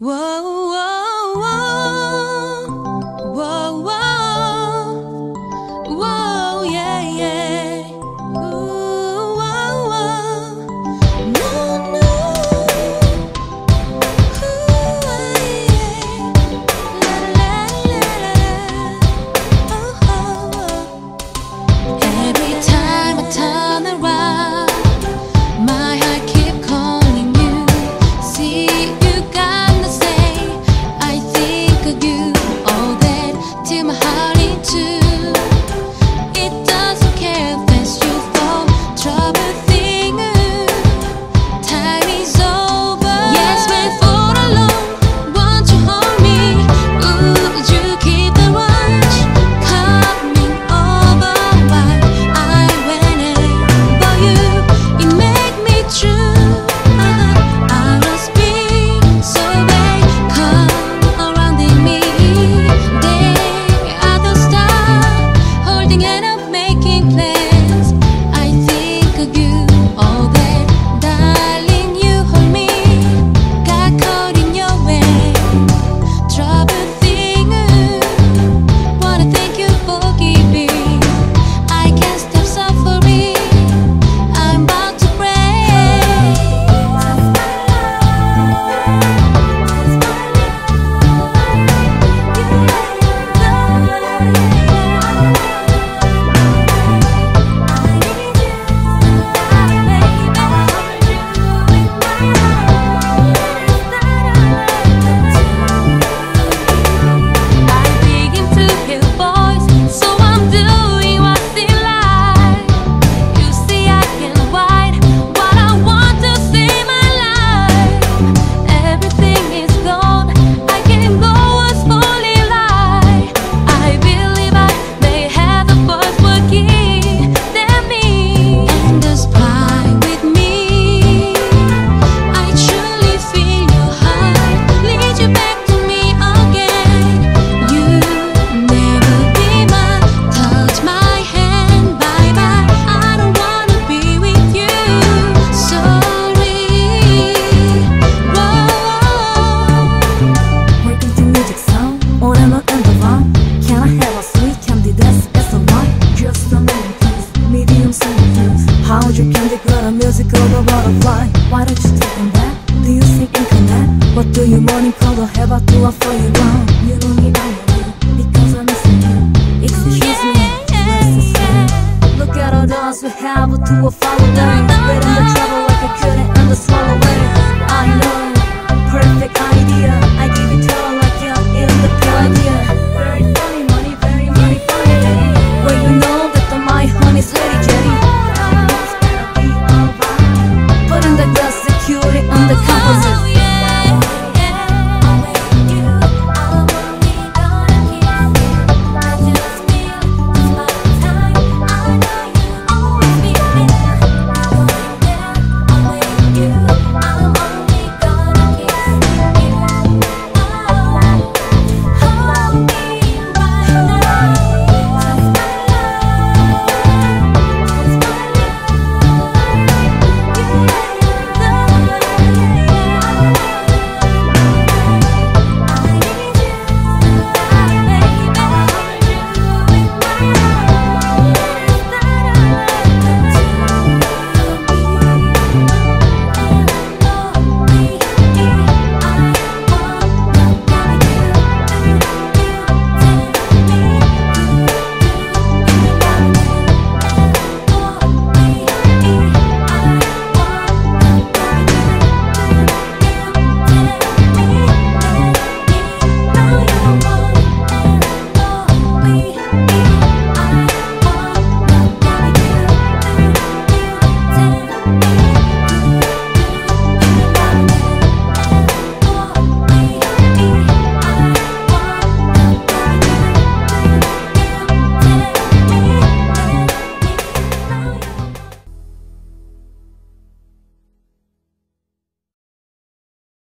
Whoa, whoa. need to And they got a music a butterfly Why don't you take them back? Do you think you can act? What do you want in color? Have I do I for you now? You don't need all of it Because I'm missing you Excuse me, Look at all the odds we have to I follow them